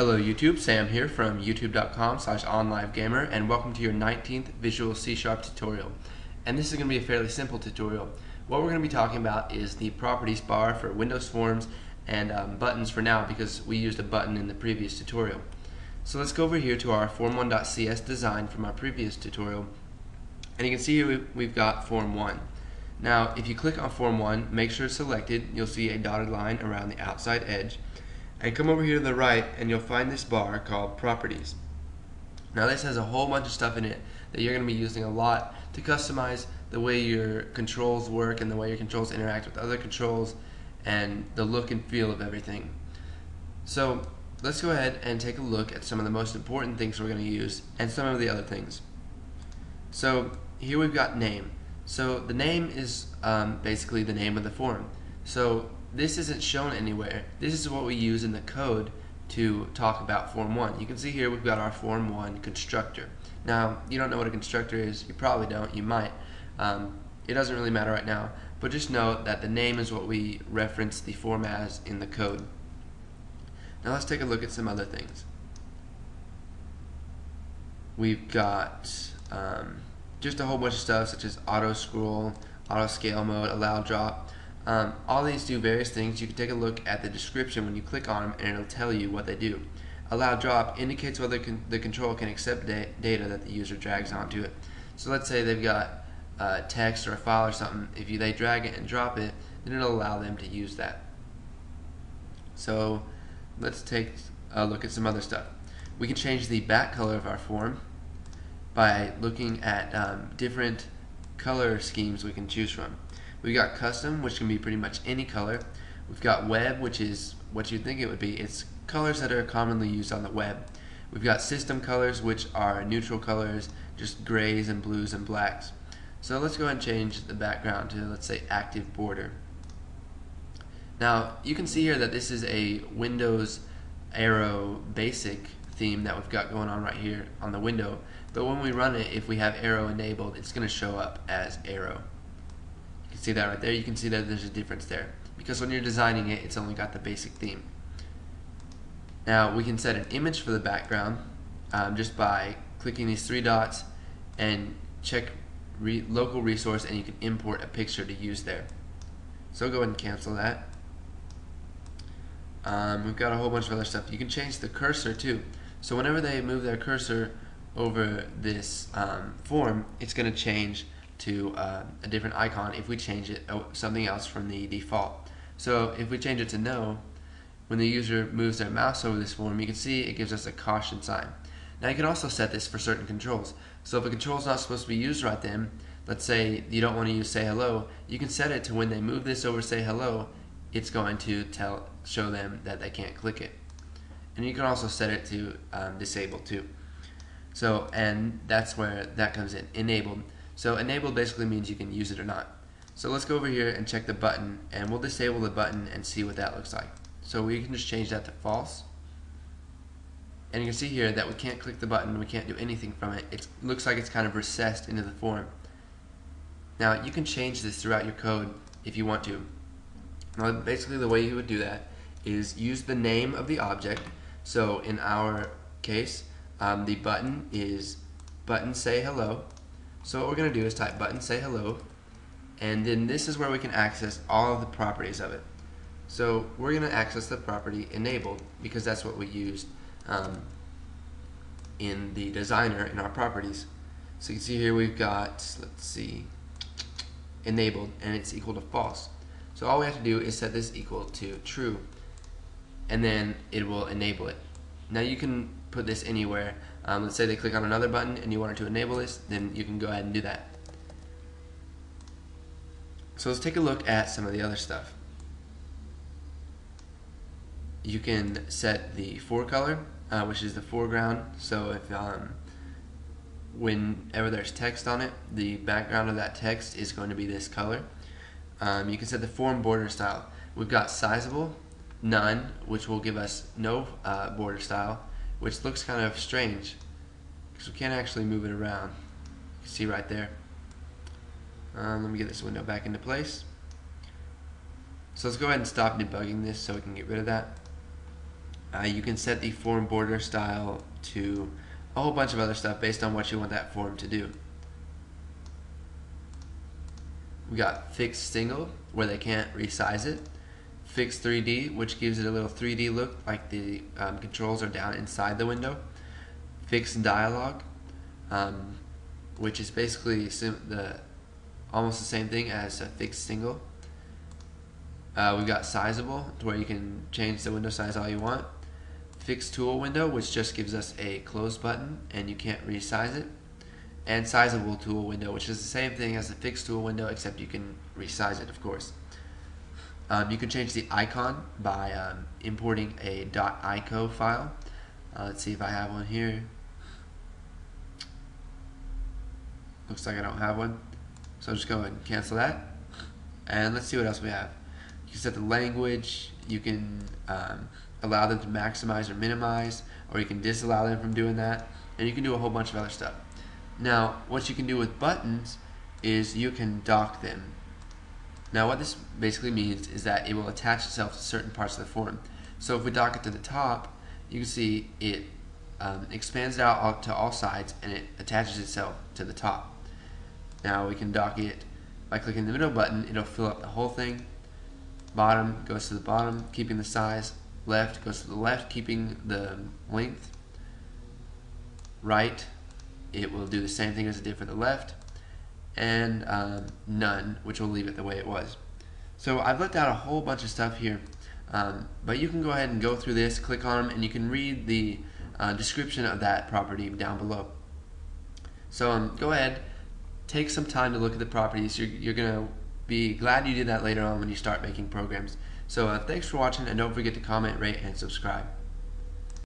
Hello YouTube, Sam here from youtube.com slash onlivegamer and welcome to your 19th Visual C Sharp tutorial. And this is going to be a fairly simple tutorial. What we're going to be talking about is the properties bar for Windows Forms and um, buttons for now because we used a button in the previous tutorial. So let's go over here to our form1.cs design from our previous tutorial and you can see here we've got form 1. Now if you click on form 1, make sure it's selected, you'll see a dotted line around the outside edge and come over here to the right and you'll find this bar called properties. Now this has a whole bunch of stuff in it that you're going to be using a lot to customize the way your controls work and the way your controls interact with other controls and the look and feel of everything. So let's go ahead and take a look at some of the most important things we're going to use and some of the other things. So here we've got name. So the name is um, basically the name of the form. So this isn't shown anywhere. This is what we use in the code to talk about Form 1. You can see here we've got our Form 1 constructor. Now, you don't know what a constructor is. You probably don't. You might. Um, it doesn't really matter right now. But just know that the name is what we reference the form as in the code. Now let's take a look at some other things. We've got um, just a whole bunch of stuff such as auto scroll, auto scale mode, allow drop. Um, all these do various things. You can take a look at the description when you click on them and it'll tell you what they do. Allow drop indicates whether con the control can accept da data that the user drags onto it. So let's say they've got uh, text or a file or something. If you, they drag it and drop it, then it'll allow them to use that. So let's take a look at some other stuff. We can change the back color of our form by looking at um, different color schemes we can choose from. We've got custom, which can be pretty much any color. We've got web, which is what you'd think it would be. It's colors that are commonly used on the web. We've got system colors, which are neutral colors, just grays and blues and blacks. So let's go and change the background to, let's say, active border. Now, you can see here that this is a Windows Aero basic theme that we've got going on right here on the window. But when we run it, if we have Aero enabled, it's going to show up as Aero see that right there. You can see that there's a difference there. Because when you're designing it, it's only got the basic theme. Now we can set an image for the background um, just by clicking these three dots and check re local resource and you can import a picture to use there. So go ahead and cancel that. Um, we've got a whole bunch of other stuff. You can change the cursor too. So whenever they move their cursor over this um, form, it's going to change to uh, a different icon if we change it oh, something else from the default. So if we change it to no, when the user moves their mouse over this form, you can see it gives us a caution sign. Now you can also set this for certain controls. So if a control is not supposed to be used right then, let's say you don't want to use say hello, you can set it to when they move this over say hello, it's going to tell show them that they can't click it. And you can also set it to um, disable too. So and that's where that comes in, enabled. So enabled basically means you can use it or not. So let's go over here and check the button and we'll disable the button and see what that looks like. So we can just change that to false. And you can see here that we can't click the button, we can't do anything from it. It looks like it's kind of recessed into the form. Now you can change this throughout your code if you want to. Now basically the way you would do that is use the name of the object. So in our case, um, the button is button say hello so what we're going to do is type button say hello and then this is where we can access all of the properties of it. So we're going to access the property enabled because that's what we used um, in the designer in our properties. So you can see here we've got, let's see, enabled and it's equal to false. So all we have to do is set this equal to true and then it will enable it. Now you can put this anywhere. Um, let's say they click on another button and you wanted to enable this, then you can go ahead and do that. So let's take a look at some of the other stuff. You can set the forecolor, uh, which is the foreground. So if um, whenever there's text on it, the background of that text is going to be this color. Um, you can set the form border style. We've got sizable, none, which will give us no uh, border style, which looks kind of strange because we can't actually move it around. You can see right there. Um, let me get this window back into place. So let's go ahead and stop debugging this so we can get rid of that. Uh, you can set the form border style to a whole bunch of other stuff based on what you want that form to do. We got fixed single, where they can't resize it. Fixed 3D, which gives it a little 3D look, like the um, controls are down inside the window. Fixed dialog, um, which is basically the almost the same thing as a fixed single. Uh, we've got sizable, where you can change the window size all you want. Fixed tool window, which just gives us a close button and you can't resize it and sizable tool window, which is the same thing as the fixed tool window, except you can resize it, of course. Um, you can change the icon by um, importing a .ico file. Uh, let's see if I have one here. Looks like I don't have one. So I'll just go ahead and cancel that. And let's see what else we have. You can set the language. You can um, allow them to maximize or minimize, or you can disallow them from doing that. And you can do a whole bunch of other stuff. Now, what you can do with buttons is you can dock them. Now, what this basically means is that it will attach itself to certain parts of the form. So if we dock it to the top, you can see it um, expands out to all sides and it attaches itself to the top. Now we can dock it by clicking the middle button, it'll fill up the whole thing. Bottom goes to the bottom, keeping the size. Left goes to the left, keeping the length. Right it will do the same thing as it did for the left, and um, none, which will leave it the way it was. So I've left out a whole bunch of stuff here, um, but you can go ahead and go through this, click on them, and you can read the uh, description of that property down below. So um, go ahead, take some time to look at the properties. You're, you're going to be glad you did that later on when you start making programs. So uh, thanks for watching, and don't forget to comment, rate, and subscribe.